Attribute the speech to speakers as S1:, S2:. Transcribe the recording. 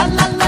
S1: la la